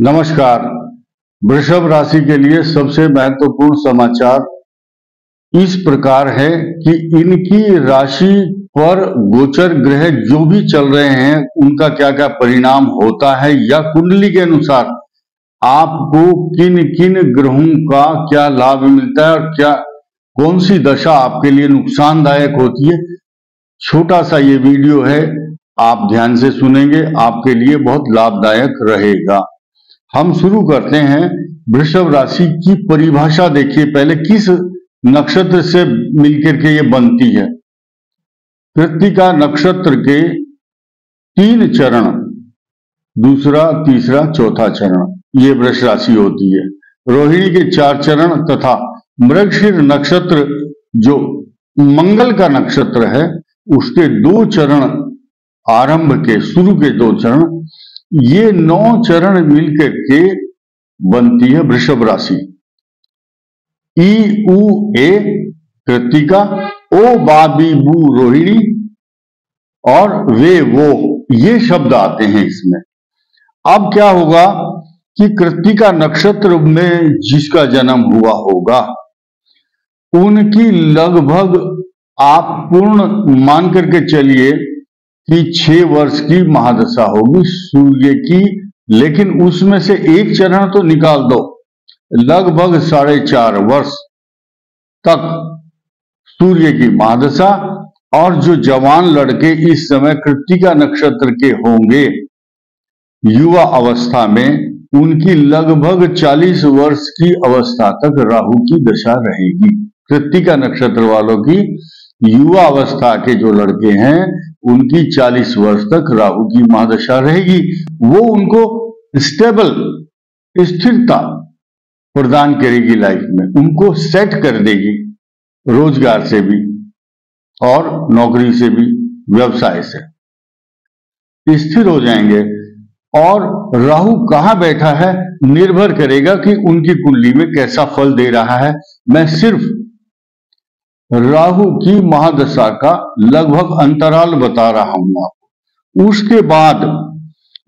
नमस्कार। वृषभ राशि के लिए सबसे महत्वपूर्ण समाचार इस प्रकार है कि इनकी राशि पर गोचर ग्रह जो भी चल रहे हैं, उनका क्या क्या परिणाम होता है या कुंडली के अनुसार आपको किन किन ग्रहों का क्या लाभ मिलता है और क्या कौन सी दशा आपके लिए नुकसानदायक होती है? छोटा सा ये वीडियो है, आप ध्यान से सुनेंगे, आपके लिए बहुत लाभदायक रहेगा। हम शुरू करते हैं। वृषभ राशि की परिभाषा देखिए पहले, किस नक्षत्र से मिलकर के ये बनती है? कृतिका नक्षत्र के तीन चरण, दूसरा, तीसरा, चौथा चरण, ये वृक्ष राशि होती है। रोहिणी के चार चरण तथा मृगशीर नक्षत्र जो मंगल का नक्षत्र है, उसके दो चरण आरंभ के, शुरू के दो चरण, ये नौ चरण मिलकर के बनती है वृषभ राशि। ई, उ, ए, कृतिका, ओ, बाबी, बू, रोहिणी, और वे, वो, ये शब्द आते हैं इसमें। अब क्या होगा कि कृतिका नक्षत्र में जिसका जन्म हुआ होगा उनकी लगभग आप पूर्ण मान करके चलिए कि छह वर्ष की महादशा होगी सूर्य की, लेकिन उसमें से एक चरण तो निकाल दो। लगभग साढ़े चार वर्ष तक सूर्य की महादशा और जो जवान लड़के इस समय कृतिका नक्षत्र के होंगे, युवा अवस्था में उनकी लगभग 40 वर्ष की अवस्था तक राहु की दशा रहेगी। कृतिका नक्षत्र वालों की युवा अवस्था के जो लड़के हैं, उनकी 40 वर्ष तक राहु की महादशा रहेगी। वो उनको स्टेबल स्थिरता प्रदान करेगी लाइफ में। उनको सेट कर देगी रोज़गार से भी और नौकरी से भी, व्यवसाय से। स्थिर हो जाएँगे और राहु कहाँ बैठा है, निर्भर करेगा कि उनकी कुंडली में कैसा फल दे रहा है। मैं सिर्फ़ राहु की महादशा का लगभग अंतराल बता रहा हूँ आपको। उसके बाद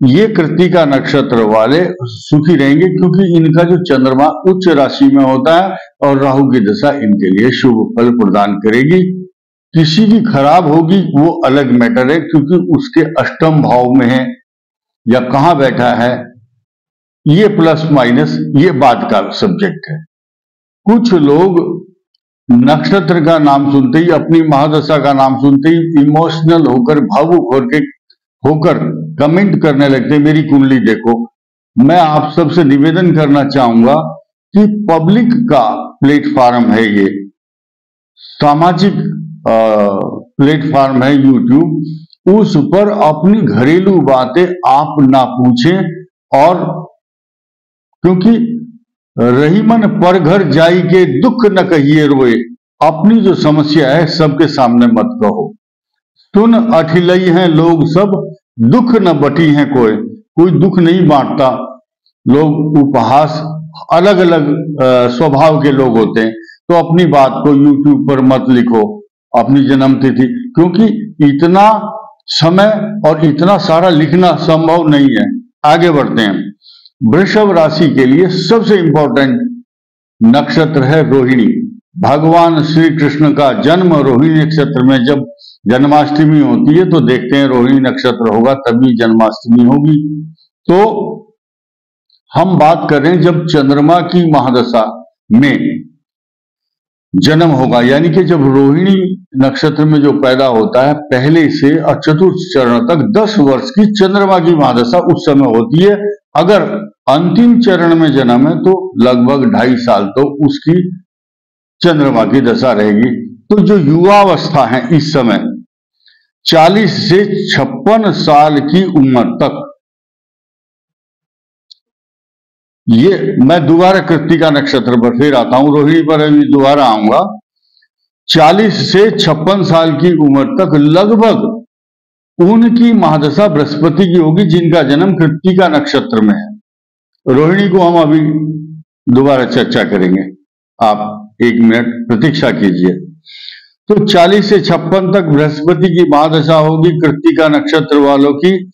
ये कृतिका नक्षत्र वाले सुखी रहेंगे क्योंकि इनका जो चंद्रमा उच्च राशि में होता है और राहु की दशा इनके लिए शुभ फल प्रदान करेगी। किसी की खराब होगी, वो अलग मैटर है क्योंकि उसके अष्टम भाव में है। या कहाँ बैठा है? ये प्लस माइनस, ये बात का सब्जेक्ट है। कुछ लोग नक्षत्र का नाम सुनते ही, अपनी महादशा का नाम सुनते ही, इमोशनल होकर, भावुक होकर होकर कमेंट करने लगते, मेरी कुंडली देखो। मैं आप सबसे निवेदन करना चाहूँगा कि पब्लिक का प्लेटफॉर्म है ये। सामाजिक प्लेटफॉर्म है यूट्यूब। उस पर अपनी घरेलू बातें आप ना पूछें और क्योंकि रही मन पर घर जाई के दुख न कहिए रोए। अपनी जो समस्या है, सबके सामने मत कहो। सुन अठिलई हैं लोग सब, दुख न बटी हैं कोई। कोई दुख नहीं बांटता। लोग उपहास अलग अलग स्वभाव के लोग होते हैं। तो अपनी बात को यूट्यूब पर मत लिखो, अपनी जन्म तिथि क्योंकि इतना समय और इतना सारा लिखना संभव नहीं है। आगे बढ़ते हैं। वृषभ राशि के लिए सबसे इंपॉर्टेंट नक्षत्र है रोहिणी। भगवान श्री कृष्ण का जन्म रोहिणी नक्षत्र में जब जन्माष्टमी होती है तो देखते हैं रोहिणी नक्षत्र होगा, तभी जन्माष्टमी होगी। तो हम बात करें जब चंद्रमा की महादशा में जन्म होगा, यानी कि जब रोहिणी नक्षत्र में जो पैदा होता है, पहले से और चतुर्थ चरण तक दस वर्ष की चंद्रमा की महादशा उस समय होती है अगर अंतिम चरण में जन्म है तो लगभग ढाई साल तो उसकी चंद्रमा की दशा रहेगी। तो जो युवावस्था है इस समय 40 से छप्पन साल की उम्र तक, ये मैं दोबारा कृतिका नक्षत्र पर फिर आता हूँ, रोहिणी पर अभी दोबारा आऊँगा। 40 से छप्पन साल की उम्र तक लगभग उनकी महादशा बृहस्पति की होगी, जिनका जन्म कृतिका नक्षत्र में है। रोहिणी को हम अभी दोबारा चर्चा करेंगे। आप एक मिनट प्रतीक्षा कीजिए। तो 40 से छप्पन तक बृहस्पति की महादशा होगी कृतिका नक्षत्र वालों की।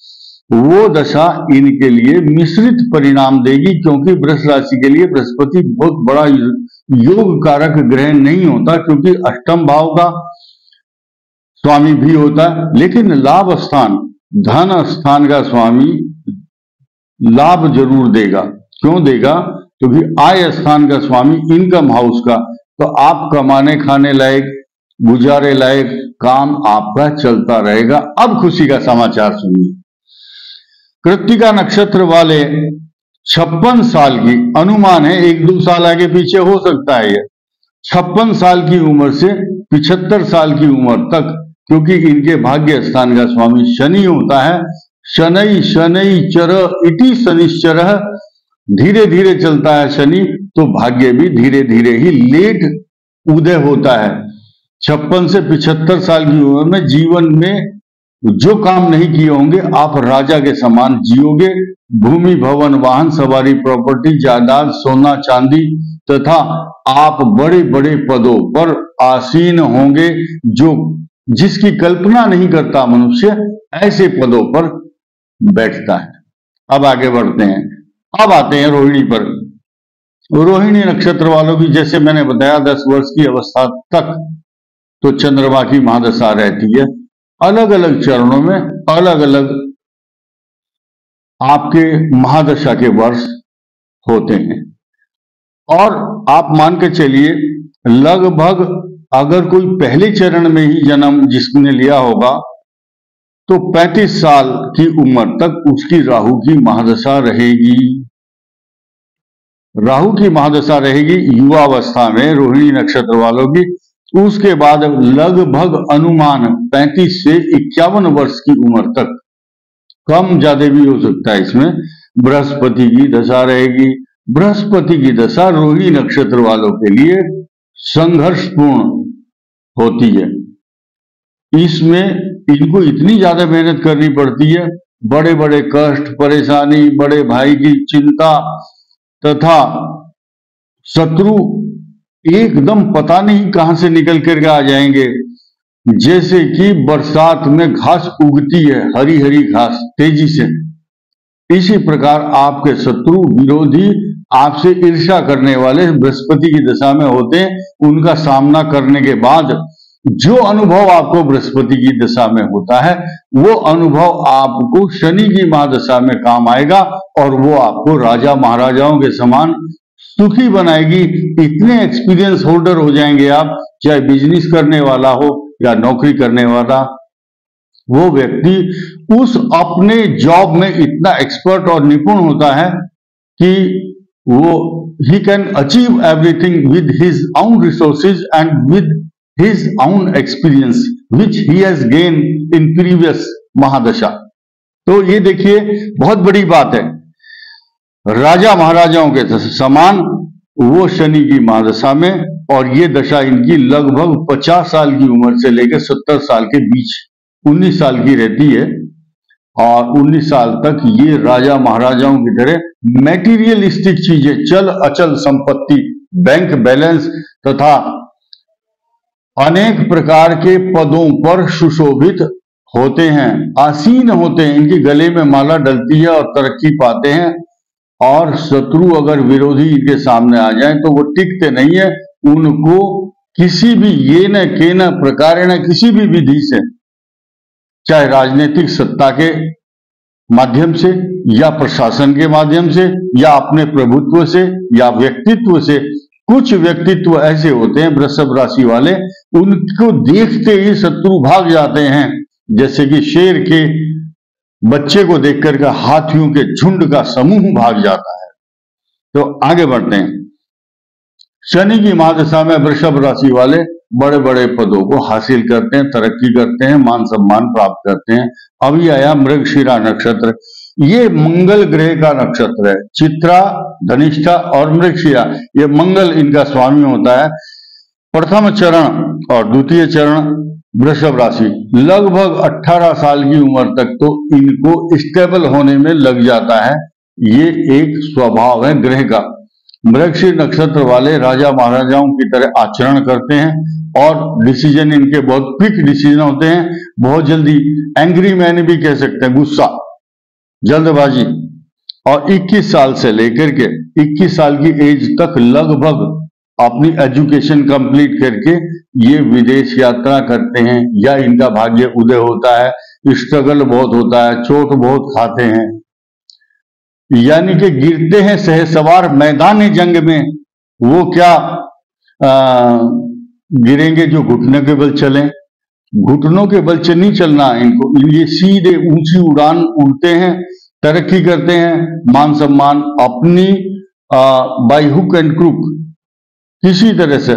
वो दशा इनके लिए मिश्रित परिणाम देगी, क्योंकि वृक्ष राशि के लिए बृहस्पति बहुत बड़ा योग कारक ग्रह नहीं होता, क्योंकि अष्टम भाव का स्वामी भी होता, लेकिन लाभ स्थान, धन स्थान का स्वामी लाभ ज़रूर देगा। क्यों देगा? क्योंकि तो आय स्थान का स्वामी इनकम हाउस का तो आप कमाने खाने लायक, गुजारे लायक, काम आपका चलता रहेगा। अब खुशी का समाचार सुनिए। कृतिका नक्षत्र वाले छप्पन साल की अनुमान है, एक दो साल आगे पीछे हो सकता है यह छप्पन साल की उम्र से पिछहत्तर साल की उम्र तक क्योंकि इनके भाग्य स्थान का स्वामी शनि होता है। शनि शनि चर इति शनिश्चर। धीरे धीरे चलता है शनि तो भाग्य भी धीरे धीरे ही लेट उदय होता है। छप्पन से पिछहत्तर साल की उम्र में जीवन में जो काम नहीं किए होंगे, आप राजा के समान जियोगे। भूमि, भवन, वाहन, सवारी, प्रॉपर्टी, जायदाद, सोना, चांदी तथा आप बड़े बड़े पदों पर आसीन होंगे, जो जिसकी कल्पना नहीं करता मनुष्य, ऐसे पदों पर बैठता है। अब आगे बढ़ते हैं। अब आते हैं रोहिणी पर। रोहिणी नक्षत्र वालों की, जैसे मैंने बताया, दस वर्ष की अवस्था तक तो चंद्रमा की महादशा रहती है। अलग अलग चरणों में अलग अलग आपके महादशा के वर्ष होते हैं। और आप मान के चलिए, लगभग अगर कोई पहले चरण में ही जन्म जिसने लिया होगा तो 35 साल की उम्र तक उसकी राहु की महादशा रहेगी। राहु की महादशा रहेगी युवावस्था में रोहिणी नक्षत्र वालों की। उसके बाद लगभग अनुमान 35 से इक्यावन वर्ष की उम्र तक। कम ज़्यादा भी हो सकता है इसमें। बृहस्पति की दशा रहेगी। बृहस्पति की दशा रोहिणी नक्षत्र वालों के लिए संघर्षपूर्ण होती है। इसमें इनको इतनी ज़्यादा मेहनत करनी पड़ती है। बड़े बड़े कष्ट, परेशानी, बड़े भाई की चिंता तथा शत्रु एकदम पता नहीं कहाँ से निकल कर आ जाएँगे। जैसे कि बरसात में घास उगती है हरी हरी घास, तेज़ी से। इसी प्रकार आपके शत्रु विरोधी आपसे ईर्षा करने वाले बृहस्पति की दशा में होते उनका सामना करने के बाद जो अनुभव आपको बृहस्पति की दशा में होता है, वो अनुभव आपको शनि की महादशा में काम आएगा और वो आपको राजा महाराजाओं के समान सुखी बनाएगी। इतने एक्सपीरियंस होल्डर हो जाएँगे आप, चाहे बिज़नेस करने वाला हो या नौकरी करने वाला वो व्यक्ति उस अपने जॉब में इतना एक्सपर्ट और निपुण होता है कि वो ही can achieve everything with his own resources and with his own experience which he has gain in previous महादशा तो ये देखिए, बहुत बड़ी बात है। राजा महाराजाओं के समान वो शनि की महादशा में, और ये दशा इनकी लगभग 50 साल की उम्र से लेकर 70 साल के बीच। 19 साल की रहती है और 19 साल तक ये राजा महाराजाओं की तरह मेटीरियलिस्टिक चीज़ें, चल अचल संपत्ति बैंक बैलेंस तथा अनेक प्रकार के पदों पर सुशोभित होते हैं, आसीन होते हैं, इनकी गले में माला डलती है और तरक्की पाते हैं और शत्रु अगर विरोधी इनके सामने आ जाए तो वो टिकते नहीं है, उनको किसी भी ये न के न प्रकार, न किसी भी विधि से चाहे राजनीतिक सत्ता के माध्यम से, या प्रशासन के माध्यम से, या अपने प्रभुत्व से, या व्यक्तित्व से, कुछ व्यक्तित्व ऐसे होते हैं, वृषभ राशि वाले, उनको देखते ही शत्रु भाग जाते हैं। जैसे कि शेर के बच्चे को देखकर का हाथियों के झुंड का समूह भाग जाता है। तो आगे बढ़ते हैं। शनि की महादशा में वृषभ राशि वाले बड़े बड़े पदों को हासिल करते हैं, तरक्की करते हैं, मान सम्मान प्राप्त करते हैं। अभी आया मृगशिरा नक्षत्र। ये मंगल ग्रह का नक्षत्र है। चित्रा, धनिष्ठा और मृगशिरा, ये मंगल इनका स्वामी होता है। प्रथम चरण और द्वितीय चरण वृषभ राशि। लगभग 18 साल की उम्र तक तो इनको स्टेबल होने में लग जाता है। ये एक स्वभाव है ग्रह का। मृगशी नक्षत्र वाले राजा महाराजाओं की तरह आचरण करते हैं और डिसीज़न इनके बहुत क्विक डिसीज़न होते हैं। बहुत जल्दी एंग्री मैन भी कह सकते हैं, गुस्सा, जल्दबाजी। और 21 साल से लेकर के 21 साल की एज तक लगभग अपनी एजुकेशन कंप्लीट करके ये विदेश यात्रा करते हैं। या इनका भाग्य उदय होता है स्ट्रगल बहुत होता है, चोट बहुत खाते हैं। यानी कि गिरते हैं सहसवार मैदान जंग में वो क्या आ, गिरेंगे जो घुटने के बल चले? घुटनों के बल से नहीं चलना इनको। ये सीधे ऊँची उड़ान उड़ते हैं तरक्की करते हैं मान सम्मान अपनी बाई हुक एंड क्रुक किसी तरह से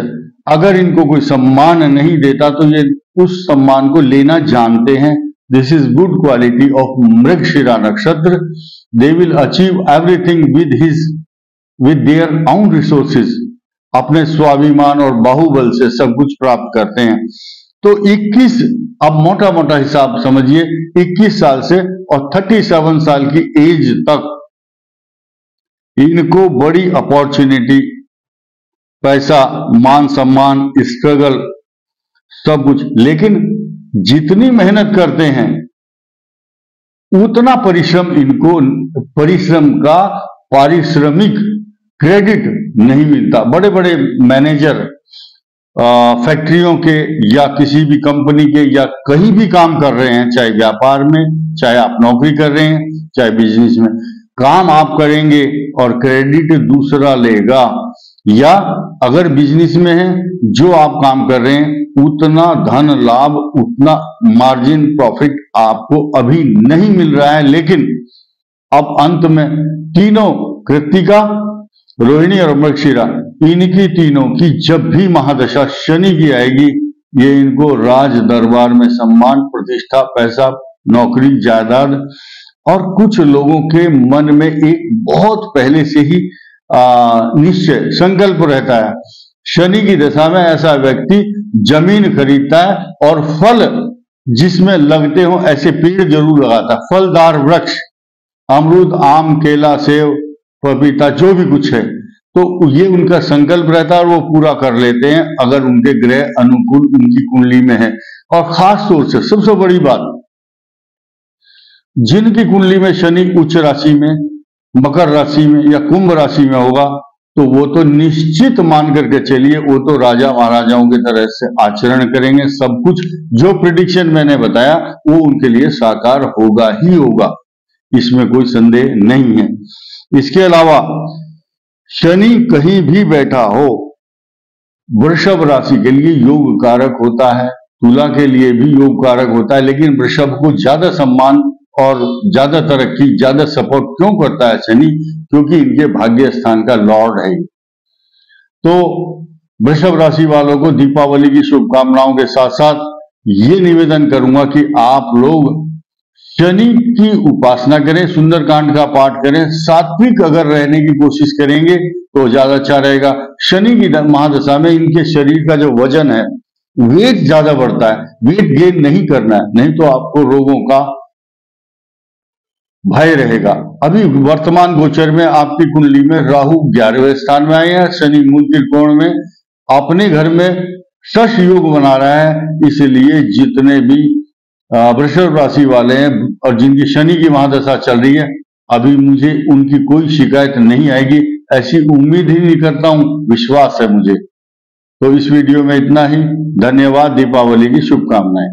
अगर इनको कोई सम्मान नहीं देता तो ये उस सम्मान को लेना जानते हैं। This is good quality of Mrigashira नक्षत्र they will achieve everything with his with their own resources अपने स्वाभिमान और बाहुबल से सब कुछ प्राप्त करते हैं। तो 21 अब मोटा मोटा हिसाब समझिए 21 साल से और 37 साल की एज तक इनको बड़ी अपॉर्चुनिटी पैसा मान सम्मान स्ट्रगल सब कुछ। लेकिन जितनी मेहनत करते हैं, उतना परिश्रम इनको, परिश्रम का पारिश्रमिक क्रेडिट नहीं मिलता। बड़े बड़े मैनेजर फैक्ट्रियों के या किसी भी कंपनी के या कहीं भी काम कर रहे हैं, चाहे व्यापार में, चाहे आप नौकरी कर रहे हैं, चाहे बिज़नेस में, काम आप करेंगे और क्रेडिट दूसरा लेगा। या अगर बिज़नेस में है, जो आप काम कर रहे हैं उतना धन लाभ, उतना मार्जिन प्रॉफिट आपको अभी नहीं मिल रहा है। लेकिन अब अंत में तीनों कृतिका, रोहिणी और मृक्षिरा इनकी तीनों की जब भी महादशा शनि की आएगी, ये इनको राज दरबार में सम्मान, प्रतिष्ठा, पैसा, नौकरी, जायदाद और कुछ लोगों के मन में एक बहुत पहले से ही निश्चय संकल्प रहता है। शनि की दशा में ऐसा व्यक्ति ज़मीन खरीदता है और फल जिसमें लगते हो, ऐसे पेड़ ज़रूर लगाता है। फलदार वृक्ष, अमरूद, आम, केला, सेब, पपीता, जो भी कुछ है तो ये उनका संकल्प रहता है और वो पूरा कर लेते हैं, अगर उनके ग्रह अनुकूल उनकी कुंडली में है। और खास तौर से, सबसे बड़ी बात, जिनकी कुंडली में शनि उच्च राशि में, मकर राशि में या कुंभ राशि में होगा तो वो तो निश्चित मान करके चलिए, वो तो राजा महाराजाओं की तरह से आचरण करेंगे, सब कुछ जो प्रिडिक्शन मैंने बताया, वो उनके लिए साकार होगा ही होगा। इसमें कोई संदेह नहीं है। इसके अलावा, शनि कहीं भी बैठा हो, वृषभ राशि के लिए योग कारक होता है, तुला के लिए भी योग कारक होता है, लेकिन वृषभ को ज़्यादा सम्मान और ज़्यादा तरक्की, ज़्यादा सपोर्ट क्यों करता है शनि? क्योंकि इनके भाग्य स्थान का लॉर्ड है। तो वृषभ राशि वालों को दीपावली की शुभकामनाओं के साथ साथ ये निवेदन करूँगा कि आप लोग शनि की उपासना करें, सुंदरकांड का पाठ करें, सात्विक अगर रहने की कोशिश करेंगे तो ज़्यादा अच्छा रहेगा। शनि की महादशा में इनके शरीर का जो वज़न है वेट ज़्यादा बढ़ता है वेट गेन नहीं करना है, नहीं तो आपको रोगों का भय रहेगा। अभी वर्तमान गोचर में आपकी कुंडली में राहु ग्यारहवें स्थान में आए हैं, शनि मूल त्रिकोण में अपने घर में सश योग बना रहा है, इसलिए जितने भी वृषभ राशि वाले हैं और जिनकी शनि की महादशा चल रही है, अभी मुझे उनकी कोई शिकायत नहीं आएगी, ऐसी उम्मीद ही नहीं करता हूँ, विश्वास है मुझे। तो इस वीडियो में इतना ही। धन्यवाद, दीपावली की शुभकामनाएँ।